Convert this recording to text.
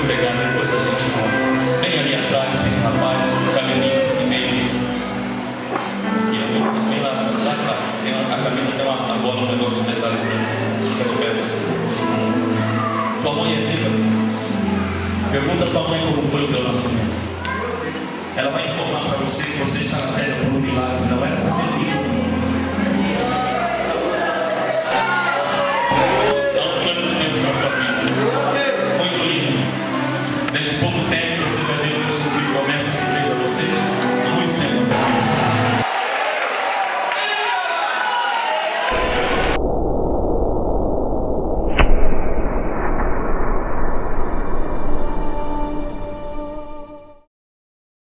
entregar, depois a gente volta. Bem ali atrás tem um rapaz, um cabelinho assim meio. Aqui, é bem lá, lá, lá. Tem uma, a camisa tem uma, uma bola, um negócio, um detalhe grande assim, fica de pé. Assim. Tua mãe é viva, filho. Pergunta a tua mãe como foi o teu nascimento. Ela vai informar para você que você está na terra